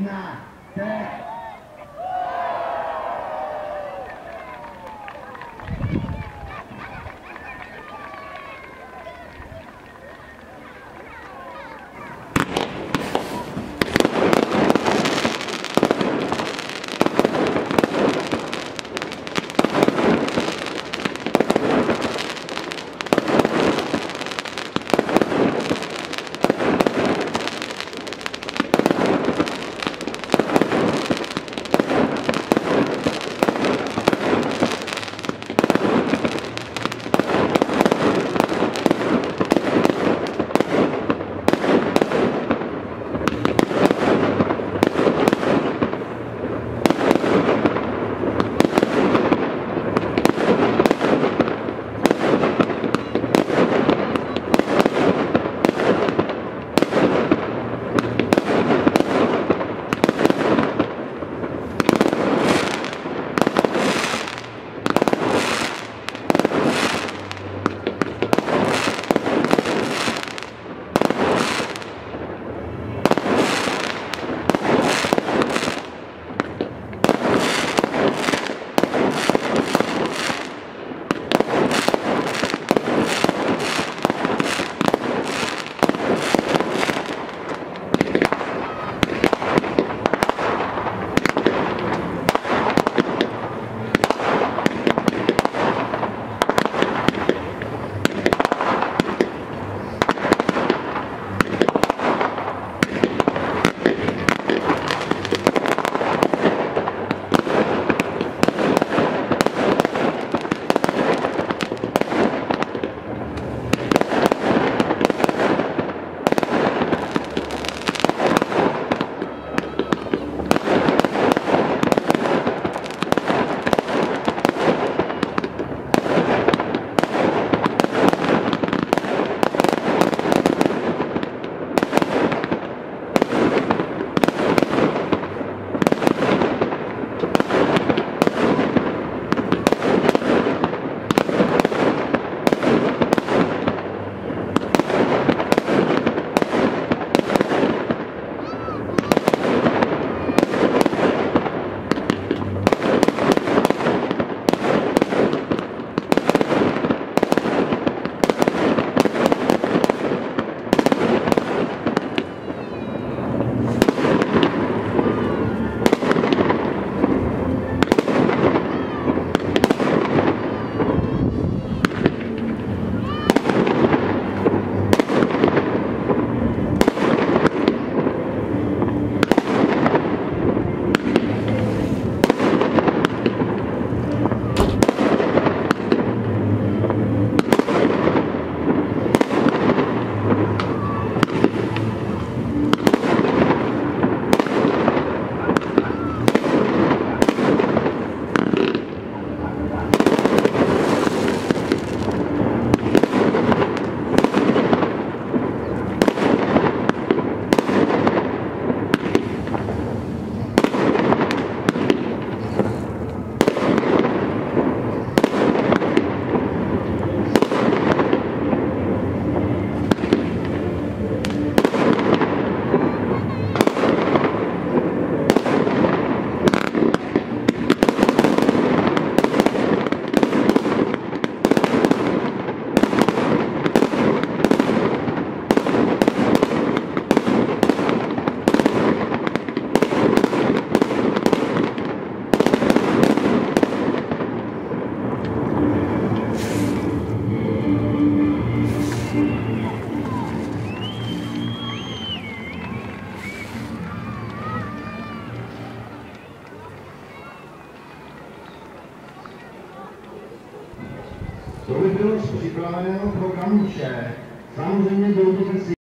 not Back. To by bylo připraveného programu vše. Samozřejmě byl to